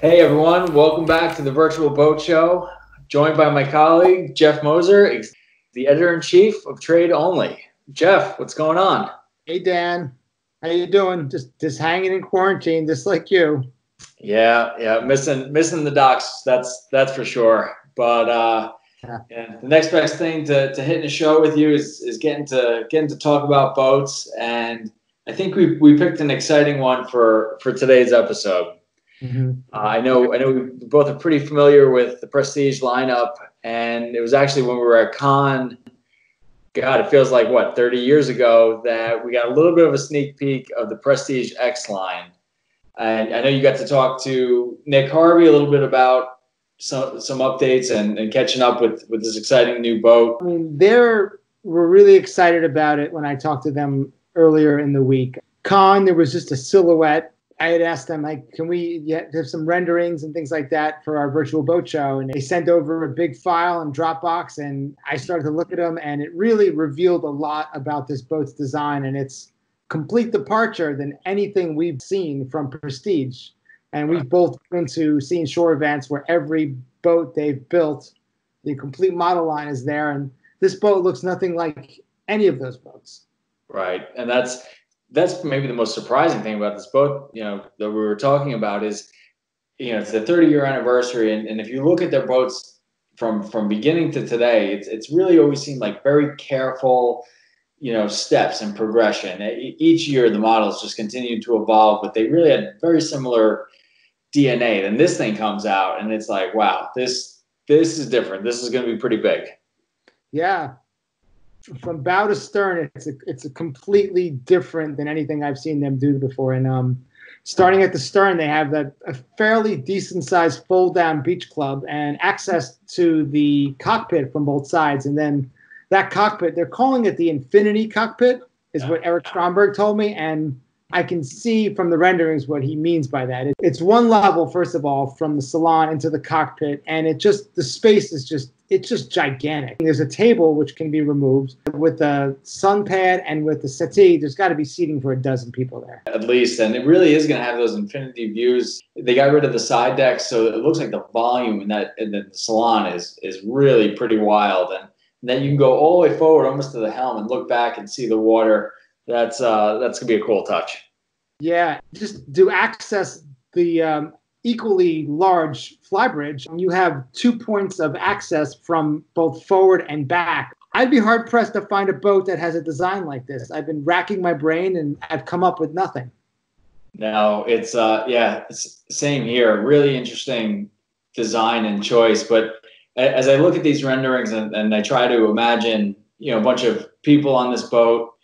Hey everyone, welcome back to the Virtual Boat Show. Joined by my colleague Jeff Moser, the editor in chief of Trade Only. Jeff, what's going on? Hey Dan, how you doing? Just just hanging in quarantine, just like you. Yeah, yeah, missing missing the docks. That's that's for sure. But uh, yeah, the next best thing to, to hitting a show with you is, is getting to getting to talk about boats, and I think we we picked an exciting one for for today's episode. Mm-hmm. Uh, I know I know we both are pretty familiar with the Prestige lineup, and it was actually when we were at Cannes. God, it feels like what 30 years ago that we got a little bit of a sneak peek of the Prestige X line. And I know you got to talk to Nick Harvey a little bit about some some updates and, and catching up with with this exciting new boat. I mean, they're were really excited about it when I talked to them earlier in the week. Cannes, there was just a silhouette. I had asked them, like, can we have some renderings and things like that for our virtual boat show? And they sent over a big file in Dropbox, and I started to look at them, and it really revealed a lot about this boat's design and its complete departure than anything we've seen from Prestige. And we've both been to seen shore events where every boat they've built, the complete model line is there. And this boat looks nothing like any of those boats. Right. And that's that's maybe the most surprising thing about this boat, you know, that we were talking about is, you know, it's the 30 year anniversary. And, and if you look at their boats from from beginning to today, it's it's really always seemed like very careful, you know, steps and progression. Each year the models just continued to evolve, but they really had very similar DNA. Then this thing comes out, and it's like, wow, this this is different. This is going to be pretty big. Yeah, from bow to stern, it's a it's a completely different than anything I've seen them do before. And um, starting at the stern, they have that a fairly decent sized fold down beach club and access to the cockpit from both sides. And then that cockpit, they're calling it the Infinity cockpit, is what Eric Stromberg told me. And I can see from the renderings what he means by that. It, it's one level, first of all, from the salon into the cockpit, and it just the space is just it's just gigantic. There's a table which can be removed with a sun pad and with the settee. There's got to be seating for a dozen people there. At least, and it really is going to have those infinity views. They got rid of the side deck, so it looks like the volume in that in the salon is is really pretty wild. And then you can go all the way forward, almost to the helm, and look back and see the water that's uh, that's gonna be a cool touch. Yeah, just to access the um, equally large flybridge, and you have two points of access from both forward and back. I'd be hard pressed to find a boat that has a design like this. I've been racking my brain and I've come up with nothing. No, it's uh, yeah, it's same here. Really interesting design and choice. But as I look at these renderings and, and I try to imagine, you know, a bunch of people on this boat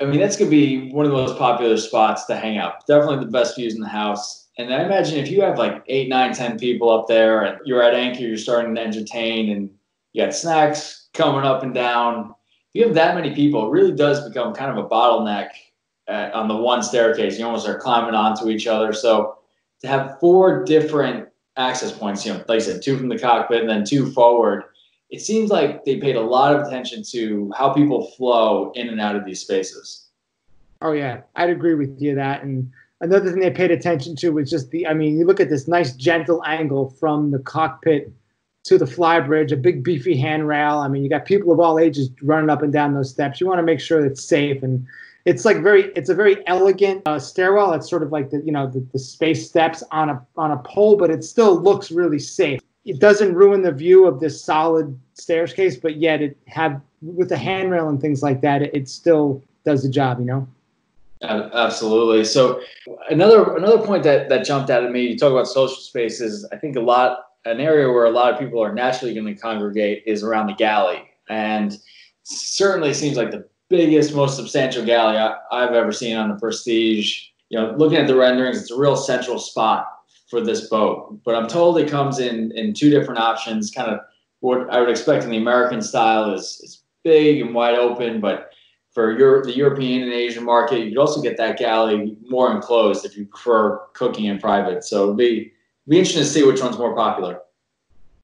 I mean, that's to be one of the most popular spots to hang out. Definitely the best views in the house. And I imagine if you have like eight, nine, ten people up there and you're at anchor, you're starting to entertain and you got snacks coming up and down. If you have that many people, it really does become kind of a bottleneck at, on the one staircase. You almost are climbing onto each other. So to have four different access points, you know, like I said, two from the cockpit and then two forward, it seems like they paid a lot of attention to how people flow in and out of these spaces. Oh yeah, I'd agree with you that. And another thing they paid attention to was just the. I mean, you look at this nice gentle angle from the cockpit to the flybridge, a big beefy handrail. I mean, you got people of all ages running up and down those steps. You want to make sure it's safe and it's like very it's a very elegant uh, stairwell it's sort of like the you know the, the space steps on a on a pole but it still looks really safe it doesn't ruin the view of this solid staircase, but yet it have with the handrail and things like that, it, it still does the job, you know. Absolutely. So another another point that that jumped out at me. You talk about social spaces. I think a lot an area where a lot of people are naturally going to congregate is around the galley, and certainly seems like the biggest, most substantial galley I, I've ever seen on the Prestige. You know, looking at the renderings, it's a real central spot for this boat. But I'm told it comes in in two different options. Kind of what I would expect in the American style is is big and wide open, but for your the European and Asian market, you could also get that galley more enclosed if you prefer cooking in private. So it'd be be interesting to see which one's more popular.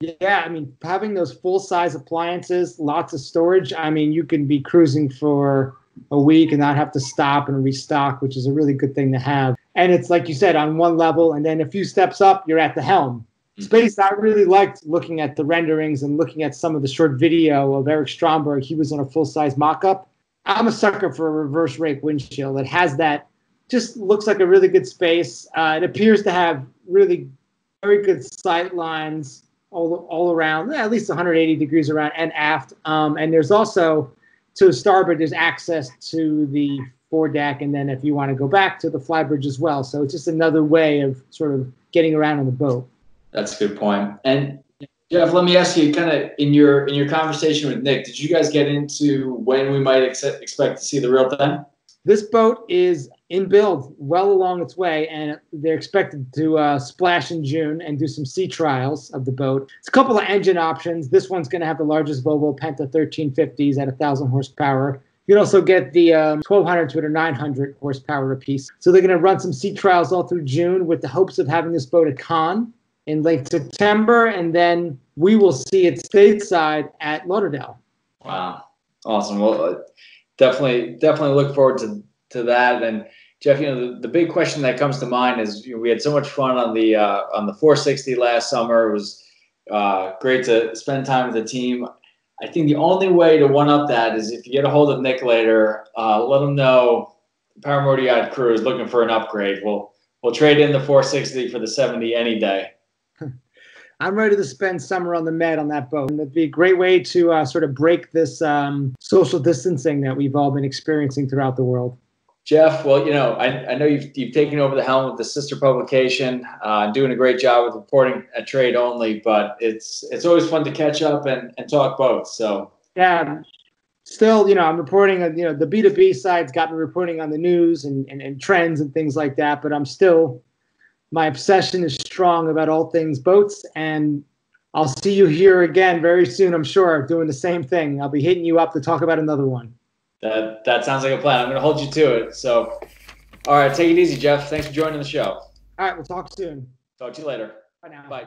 Yeah, I mean, having those full size appliances, lots of storage. I mean, you can be cruising for a week and not have to stop and restock, which is a really good thing to have. and it's like you said on one level, and then a few steps up, you're at the helm. Mm-hmm. Space, I really liked looking at the renderings and looking at some of the short video of Eric Stromberg. He was on a full size mock up. I'm a sucker for a reverse rake windshield that has that, just looks like a really good space. Uh, it appears to have really very good sight lines all, all around, at least 180 degrees around and aft. Um, and there's also to starboard, there's access to the foredeck, and then if you want to go back to the flybridge as well. So it's just another way of sort of getting around on the boat. That's a good point. And Jeff, let me ask you, kind of in your in your conversation with Nick, did you guys get into when we might ex- expect to see the real thing? This boat is in build, well along its way, and they're expected to uh, splash in June and do some sea trials of the boat. It's a couple of engine options. This one's going to have the largest Volvo Penta 1350s at 1,000 horsepower. You can also get the um, 1200 to 900 horsepower apiece. So they're going to run some sea trials all through June with the hopes of having this boat at Cannes in late September, and then we will see it stateside at Lauderdale. Wow, awesome! Well, uh, definitely, definitely look forward to to that. And Jeff, you know, the, the big question that comes to mind is you know, we had so much fun on the uh, on the 460 last summer. It was uh, great to spend time with the team. I think the only way to one up that is if you get a hold of Nick later, uh, let him know Paramount Yacht Crew is looking for an upgrade. We'll we'll trade in the 460 for the 70 any day. I'm ready to spend summer on the Med on that boat. And it'd be a great way to uh, sort of break this um, social distancing that we've all been experiencing throughout the world. Jeff, well, you know, I, I know you've, you've taken over the helm with the sister publication, uh, doing a great job with reporting at Trade Only, but it's it's always fun to catch up and, and talk both. So yeah, still, you know, I'm reporting on, you know, the B2B side's got me reporting on the news and, and, and trends and things like that, but I'm still my obsession is strong about all things boats and I'll see you here again very soon, I'm sure, doing the same thing. I'll be hitting you up to talk about another one. That that sounds like a plan. I'm going to hold you to it. So, all right, take it easy, Jeff. Thanks for joining the show. All right, we'll talk soon. Talk to you later. Bye now. Bye.